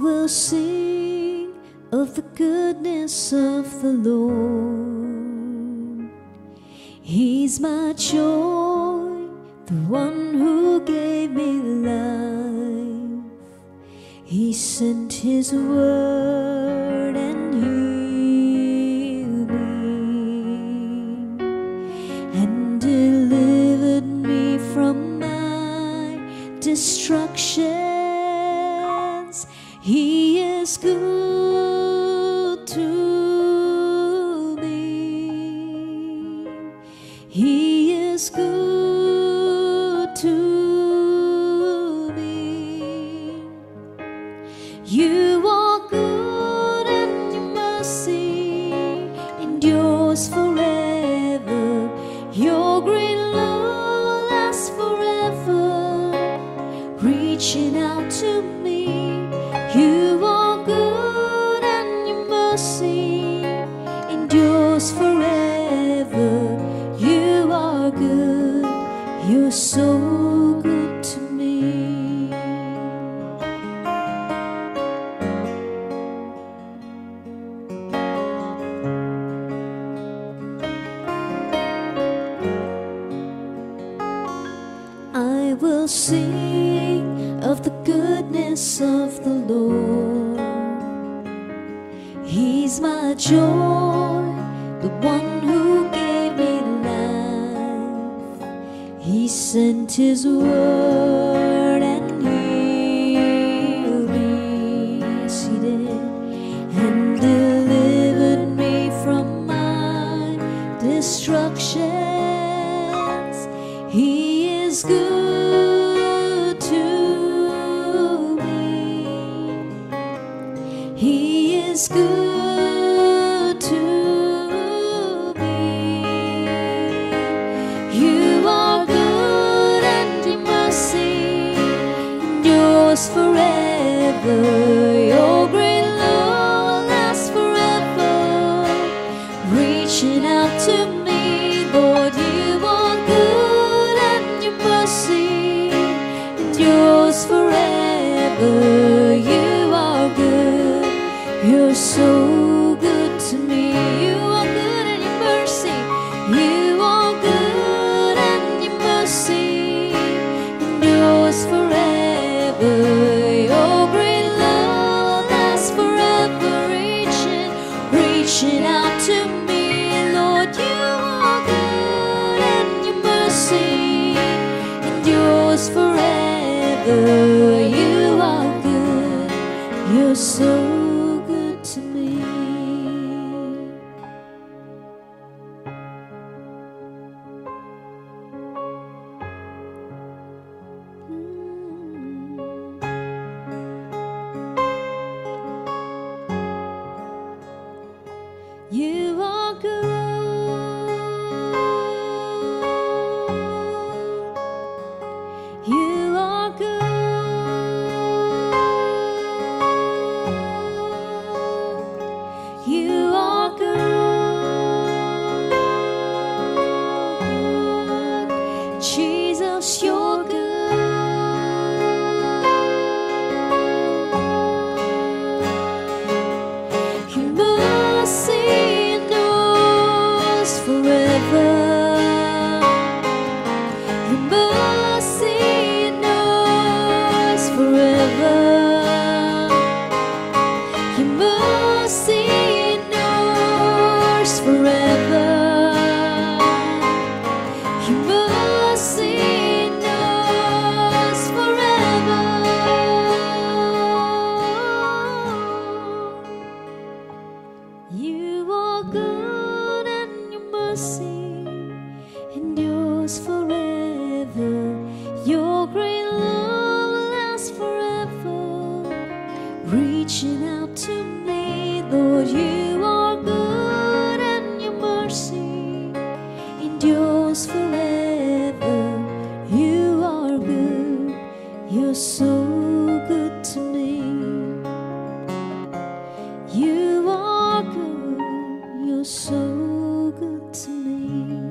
Will sing of the goodness of the Lord. He's my joy, the one who gave me life. He sent his word and healed me and delivered me from my destructions. He is good to me. He is good to me. You are good and your mercy endures forever. Your great love lasts forever, reaching out to me. You are good and your mercy endures forever. You are good, you're so joy, the one who gave me life. He sent his word and healed me. Yes, he did. And delivered me from my destructions. He is good to me. He is good endures forever. Your great love lasts forever, reaching out to me, Lord. You are good and your mercy endures forever. You are good. You're so out to me, Lord. You are good and your mercy forever. You are good. You're so You are good. You mercy endures forever. Your great love lasts forever, reaching out to me, Lord. You are good, and your mercy endures forever. You are good, you're so. 你